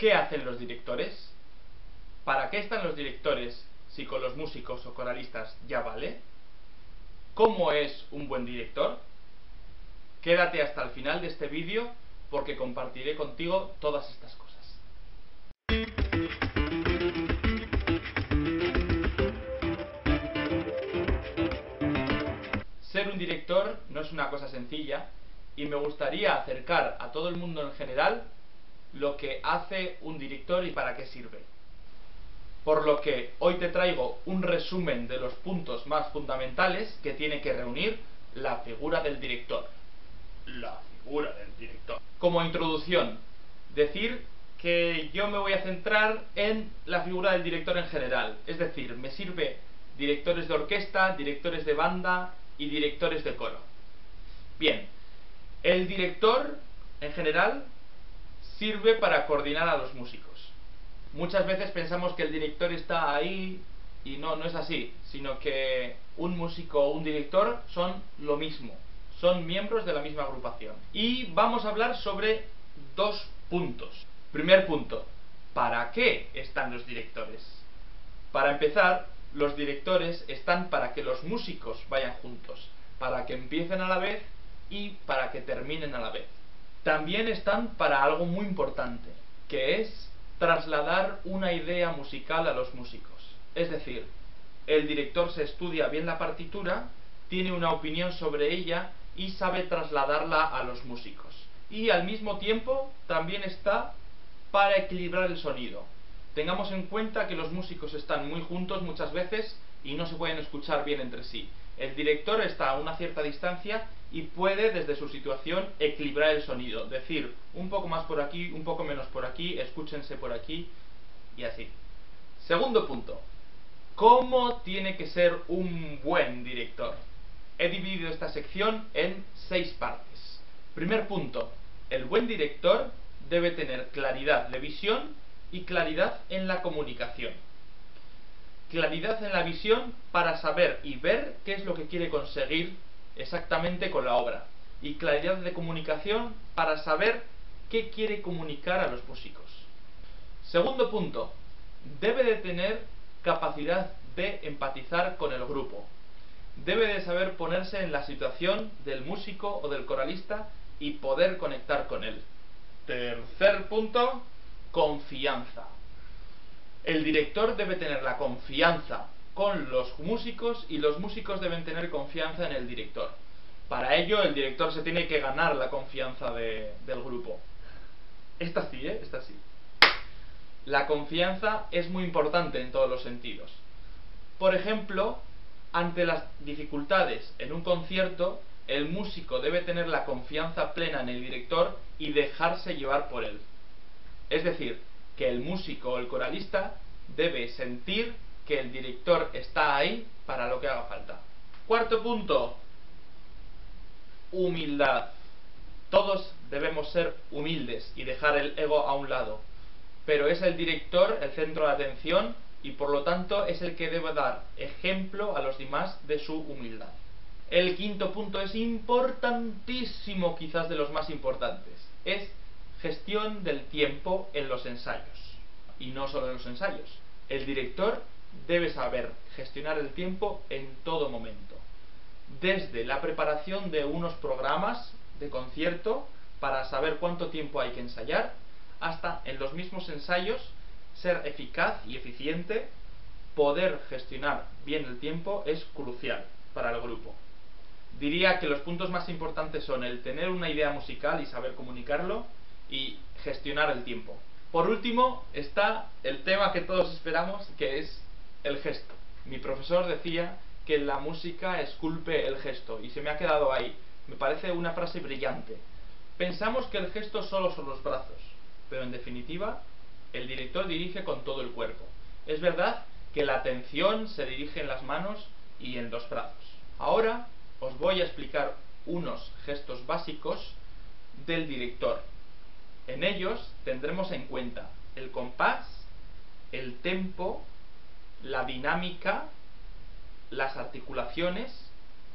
¿Qué hacen los directores? ¿Para qué están los directores si con los músicos o coralistas ya vale? ¿Cómo es un buen director? Quédate hasta el final de este vídeo porque compartiré contigo todas estas cosas. Ser un director no es una cosa sencilla y me gustaría acercar a todo el mundo en general lo que hace un director y para qué sirve. Por lo que hoy te traigo un resumen de los puntos más fundamentales que tiene que reunir la figura del director. La figura del director. Como introducción, decir que yo me voy a centrar en la figura del director en general. Es decir, me sirve directores de orquesta, directores de banda y directores de coro. Bien, el director en general sirve para coordinar a los músicos. Muchas veces pensamos que el director está ahí y no, no es así, sino que un músico o un director son lo mismo, son miembros de la misma agrupación. Y vamos a hablar sobre dos puntos. Primer punto, ¿para qué están los directores? Para empezar, los directores están para que los músicos vayan juntos, para que empiecen a la vez y para que terminen a la vez. También están para algo muy importante, que es trasladar una idea musical a los músicos. Es decir, el director se estudia bien la partitura, tiene una opinión sobre ella y sabe trasladarla a los músicos. Y al mismo tiempo también está para equilibrar el sonido. Tengamos en cuenta que los músicos están muy juntos muchas veces y no se pueden escuchar bien entre sí. El director está a una cierta distancia y puede desde su situación equilibrar el sonido, decir un poco más por aquí, un poco menos por aquí, escúchense por aquí y así. Segundo punto, ¿cómo tiene que ser un buen director? He dividido esta sección en seis partes. Primer punto, el buen director debe tener claridad de visión y claridad en la comunicación. Claridad en la visión para saber y ver qué es lo que quiere conseguir exactamente con la obra. Y claridad de comunicación para saber qué quiere comunicar a los músicos. Segundo punto, debe de tener capacidad de empatizar con el grupo. Debe de saber ponerse en la situación del músico o del coralista y poder conectar con él. Tercer punto, confianza. El director debe tener la confianza con los músicos y los músicos deben tener confianza en el director. Para ello el director se tiene que ganar la confianza del grupo. Esta sí, ¿eh? Esta sí. La confianza es muy importante en todos los sentidos. Por ejemplo, ante las dificultades en un concierto, el músico debe tener la confianza plena en el director y dejarse llevar por él. Es decir, que el músico o el coralista debe sentir que el director está ahí para lo que haga falta. Cuarto punto, humildad. Todos debemos ser humildes y dejar el ego a un lado, pero es el director el centro de atención y por lo tanto es el que debe dar ejemplo a los demás de su humildad. El quinto punto es importantísimo, quizás de los más importantes. Es gestión del tiempo en los ensayos. Y no solo en los ensayos. El director debe saber gestionar el tiempo en todo momento. Desde la preparación de unos programas de concierto para saber cuánto tiempo hay que ensayar, hasta en los mismos ensayos ser eficaz y eficiente, poder gestionar bien el tiempo es crucial para el grupo diría que los puntos más importantes son el tener una idea musical y saber comunicarlo y gestionar el tiempo. Por último está el tema que todos esperamos, que es el gesto. Mi profesor decía que la música esculpe el gesto y se me ha quedado ahí. Me parece una frase brillante. Pensamos que el gesto solo son los brazos, pero en definitiva el director dirige con todo el cuerpo. Es verdad que la atención se dirige en las manos y en los brazos. Ahora os voy a explicar unos gestos básicos del director. En ellos tendremos en cuenta el compás, el tempo, la dinámica, las articulaciones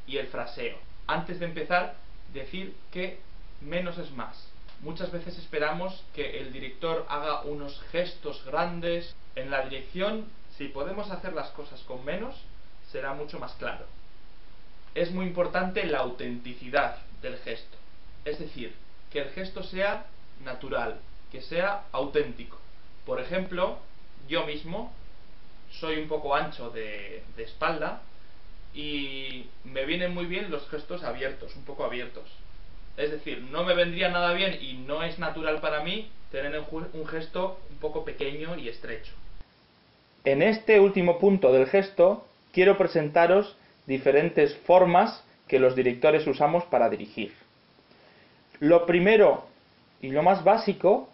y el fraseo. Antes de empezar, decir que menos es más. muchas veces esperamos que el director haga unos gestos grandes. En la dirección, si podemos hacer las cosas con menos, será mucho más claro. Es muy importante la autenticidad del gesto. Es decir, que el gesto sea natural, que sea auténtico. Por ejemplo, yo mismo soy un poco ancho de, espalda y me vienen muy bien los gestos abiertos, un poco abiertos. Es decir, no me vendría nada bien y no es natural para mí tener un gesto un poco pequeño y estrecho. En este último punto del gesto quiero presentaros diferentes formas que los directores usamos para dirigir. Lo primero y lo más básico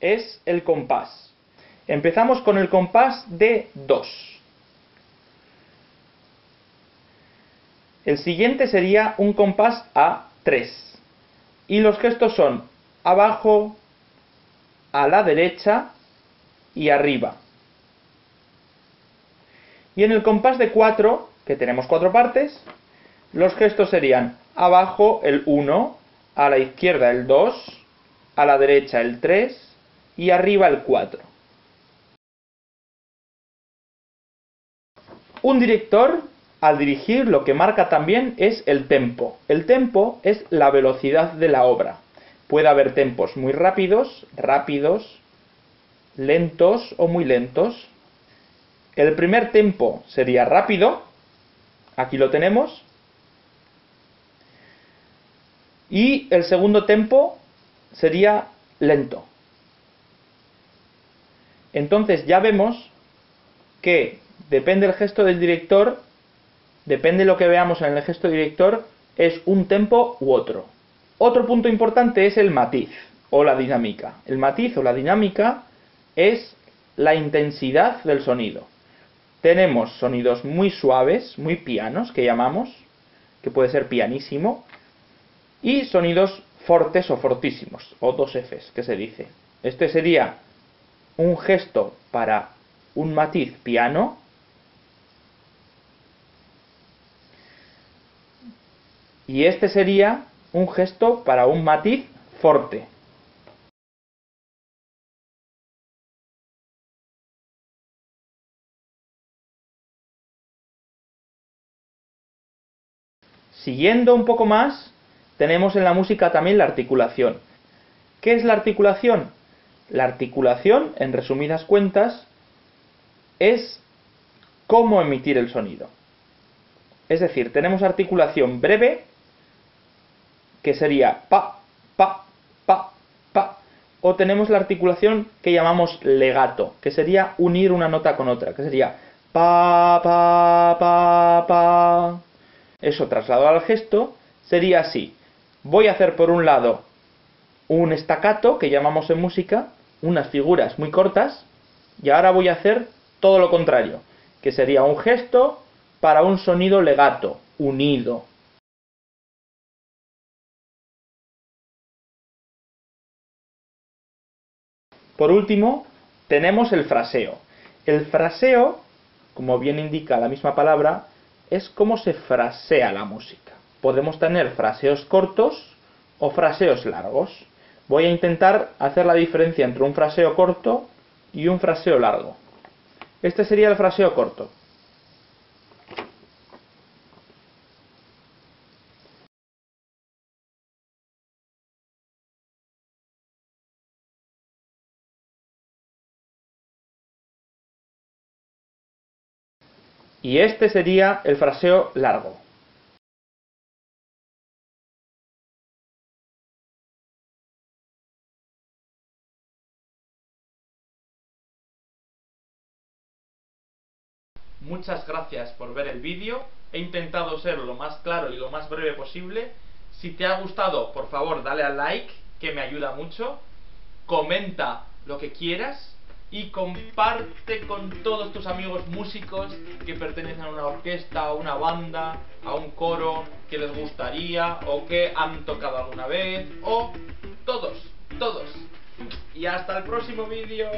es el compás. Empezamos con el compás de 2. El siguiente sería un compás a 3. Y los gestos son abajo, a la derecha y arriba. Y en el compás de 4, que tenemos cuatro partes, los gestos serían abajo el 1, a la izquierda el 2, a la derecha el 3 y arriba el 4. Un director, al dirigir, lo que marca también es el tempo. El tempo es la velocidad de la obra. Puede haber tempos muy rápidos, rápidos, lentos o muy lentos. El primer tempo sería rápido, aquí lo tenemos. Y el segundo tempo sería lento. Entonces ya vemos que depende del gesto del director, depende de lo que veamos en el gesto director, es un tempo u otro. Otro punto importante es el matiz o la dinámica. El matiz o la dinámica es la intensidad del sonido. Tenemos sonidos muy suaves, muy pianos, que llamamos, que puede ser pianísimo, y sonidos fortes o fortísimos, o dos Fs, que se dice. Este sería un gesto para un matiz piano, y este sería un gesto para un matiz forte. Siguiendo un poco más, tenemos en la música también la articulación. ¿Qué es la articulación? La articulación, en resumidas cuentas, es cómo emitir el sonido. Es decir, tenemos articulación breve, que sería pa, pa, pa, pa, o tenemos la articulación que llamamos legato, que sería unir una nota con otra, que sería pa, pa, pa, pa. Eso trasladado al gesto sería así. Voy a hacer por un lado un estacato, que llamamos en música, unas figuras muy cortas, y ahora voy a hacer todo lo contrario, que sería un gesto para un sonido legato, unido, Por último, tenemos el fraseo. El fraseo, como bien indica la misma palabra, es cómo se frasea la música. Podemos tener fraseos cortos o fraseos largos. Voy a intentar hacer la diferencia entre un fraseo corto y un fraseo largo. Este sería el fraseo corto. Y este sería el fraseo largo. Muchas gracias por ver el vídeo. He intentado ser lo más claro y lo más breve posible. Si te ha gustado, por favor, dale al like, que me ayuda mucho. Comenta lo que quieras y comparte con todos tus amigos músicos que pertenecen a una orquesta, a una banda, a un coro que les gustaría o que han tocado alguna vez o todos, todos. Y hasta el próximo vídeo.